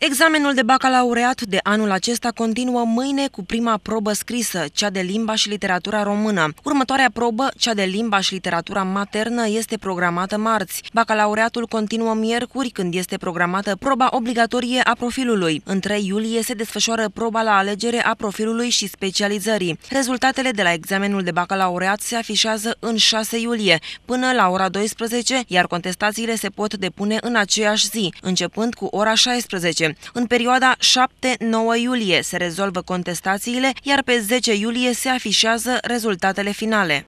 Examenul de bacalaureat de anul acesta continuă mâine cu prima probă scrisă, cea de limba și literatura română. Următoarea probă, cea de limba și literatura maternă, este programată marți. Bacalaureatul continuă miercuri, când este programată proba obligatorie a profilului. În 3 iulie se desfășoară proba la alegere a profilului și specializării. Rezultatele de la examenul de bacalaureat se afișează în 6 iulie, până la ora 12, iar contestațiile se pot depune în aceeași zi, începând cu ora 16. În perioada 7-9 iulie se rezolvă contestațiile, iar pe 10 iulie se afișează rezultatele finale.